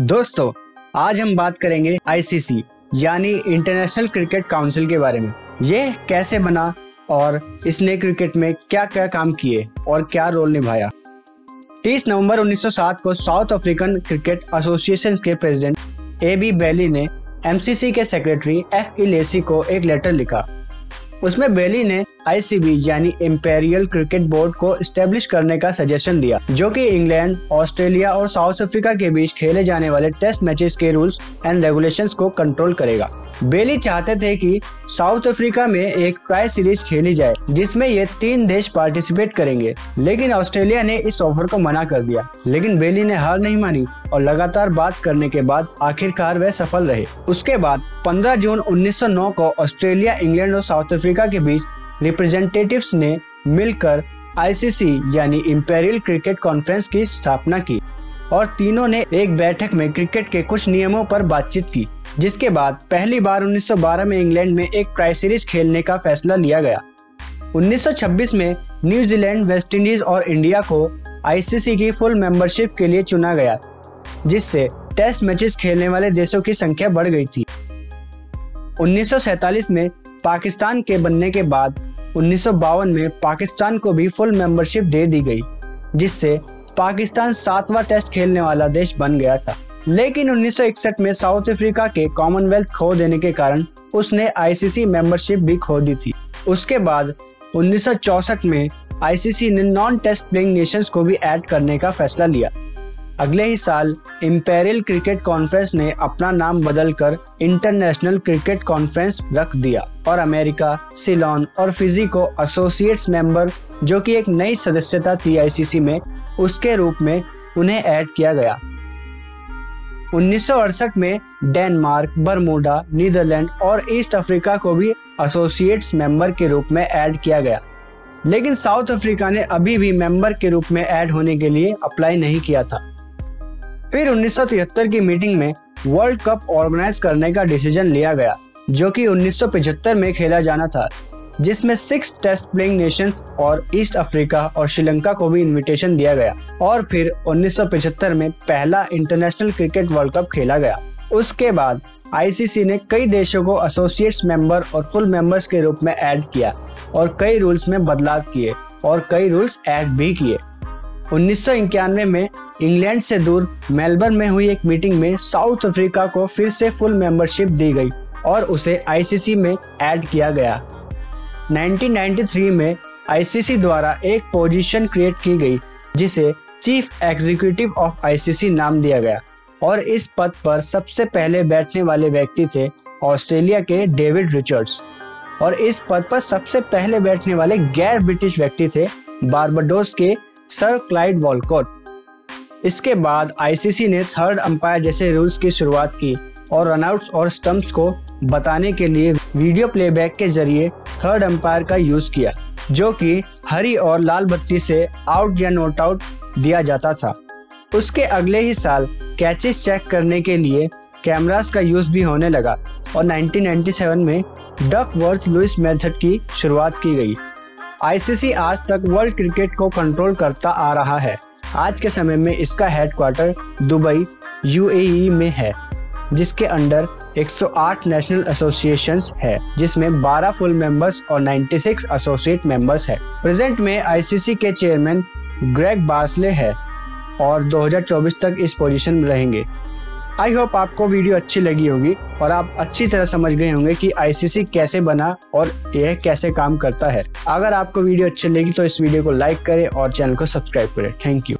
दोस्तों, आज हम बात करेंगे आईसीसी यानी इंटरनेशनल क्रिकेट काउंसिल के बारे में। यह कैसे बना और इसने क्रिकेट में क्या क्या काम किए और क्या रोल निभाया? 30 नवंबर 1907 को साउथ अफ्रीकन क्रिकेट एसोसिएशन के प्रेसिडेंट ए बी बेली ने एमसीसी के सेक्रेटरी एफ़ ई लेसी को एक लेटर लिखा। उसमें बेली ने आईसीबी यानी इंपेरियल क्रिकेट बोर्ड को स्टेब्लिश करने का सजेशन दिया, जो कि इंग्लैंड ऑस्ट्रेलिया और साउथ अफ्रीका के बीच खेले जाने वाले टेस्ट मैचेस के रूल्स एंड रेगुलेशंस को कंट्रोल करेगा। बेली चाहते थे कि साउथ अफ्रीका में एक ट्राई सीरीज़ खेली जाए, जिसमें ये तीन देश पार्टिसिपेट करेंगे, लेकिन ऑस्ट्रेलिया ने इस ऑफ़र को मना कर दिया। लेकिन बेली ने हार नहीं मानी और लगातार बात करने के बाद आखिरकार वे सफल रहे। उसके बाद 15 जून 1909 को ऑस्ट्रेलिया इंग्लैंड और साउथ अफ्रीका के बीच रिप्रेजेंटेटिव्स ने मिलकर आईसीसी यानी इंपेरियल क्रिकेट कॉन्फ्रेंस की स्थापना की और तीनों ने एक बैठक में क्रिकेट के कुछ नियमों पर बातचीत की, जिसके बाद पहली बार 1912 में इंग्लैंड में एक ट्राई सीरीज़ खेलने का फैसला लिया गया। 1926 में न्यूजीलैंड वेस्टइंडीज और इंडिया को आईसीसी की फुल मेंबरशिप के लिए चुना गया, जिससे टेस्ट मैचेस खेलने वाले देशों की संख्या बढ़ गई थी। 1947 में पाकिस्तान के बनने के बाद उन्नीस सौ बावन में पाकिस्तान को भी फुल मेंबरशिप दे दी गई, जिससे पाकिस्तान सातवां टेस्ट खेलने वाला देश बन गया था। लेकिन 1961 में साउथ अफ्रीका के कॉमनवेल्थ खो देने के कारण उसने आईसीसी मेंबरशिप भी खो दी थी। उसके बाद 1964 में आईसीसी ने नॉन टेस्ट प्लेइंग नेशंस को भी ऐड करने का फैसला लिया। अगले ही साल इम्पेरियल क्रिकेट कॉन्फ्रेंस ने अपना नाम बदलकर इंटरनेशनल क्रिकेट कॉन्फ्रेंस रख दिया और अमेरिका, सिलोन और फिजी को एसोसिएट्स मेंबर जो कि एक नई सदस्यता थी आईसीसी में, उसके रूप में उन्हें ऐड किया गया। उन्नीस सौ अड़सठ में डेनमार्क, बरमूडा, नीदरलैंड और ईस्ट अफ्रीका को भी एसोसिएट्स मेंबर के रूप में ऐड किया गया। लेकिन साउथ अफ्रीका ने अभी भी मेंबर के रूप में ऐड होने के लिए अप्लाई नहीं किया था। फिर उन्नीस सौ तिहत्तर की मीटिंग में वर्ल्ड कप ऑर्गेनाइज करने का डिसीज़न लिया गया, जो कि 1975 में खेला जाना था, जिसमें सिक्स टेस्ट प्लेइंग नेशंस और ईस्ट अफ्रीका और श्रीलंका को भी इनविटेशन दिया गया, और फिर 1975 में पहला इंटरनेशनल क्रिकेट वर्ल्ड कप खेला गया। उसके बाद आईसीसी ने कई देशों को एसोसिएट्स मेंबर और फुल मेंबर्स के रूप में ऐड किया और कई रूल्स में बदलाव किए और कई रूल्स ऐड भी किए। उन्नीस सौ इक्यानवे में इंग्लैंड से दूर मेलबर्न में हुई एक मीटिंग में साउथ अफ्रीका को फिर से फुल मेंबरशिप दी गई और उसे आईसीसी में ऐड किया गया। 1993 में आईसीसी द्वारा एक पोजीशन क्रिएट की गई, जिसे चीफ एग्जीक्यूटिव ऑफ़ आईसीसी नाम दिया गया और इस पद पर सबसे पहले बैठने वाले व्यक्ति थे ऑस्ट्रेलिया के डेविड रिचर्ड्स और इस पद पर सबसे पहले बैठने वाले गैर ब्रिटिश व्यक्ति थे बारबाडोस के सर क्लाइड वॉलकॉट। इसके बाद आईसीसी ने थर्ड अंपायर जैसे रूल्स की शुरुआत की और रनआउट्स और स्टंप्स को बताने के लिए वीडियो प्लेबैक के ज़रिए थर्ड अंपायर का यूज़ किया, जो कि हरी और लाल बत्ती से आउट या नोट आउट दिया जाता था। उसके अगले ही साल कैचेस चेक करने के लिए कैमरास का यूज़ भी होने लगा और 1997 में डक वर्थ लुइस मेथड की शुरुआत की गई। आईसीसी आज तक वर्ल्ड क्रिकेट को कंट्रोल करता आ रहा है। आज के समय में इसका हेडक्वार्टर दुबई यूएई में है, जिसके अंडर 108 नेशनल एसोसिएशन है, जिसमें 12 फुल मेंबर्स और 96 एसोसिएट मेंबर्स है। प्रेजेंट में आईसीसी के चेयरमैन ग्रेग बार्सले है और 2024 तक इस पोजीशन में रहेंगे। आई होप आपको वीडियो अच्छी लगी होगी और आप अच्छी तरह समझ गए होंगे कि आईसीसी कैसे बना और यह कैसे काम करता है। अगर आपको वीडियो अच्छी लगी तो इस वीडियो को लाइक करें और चैनल को सब्सक्राइब करें। Thank you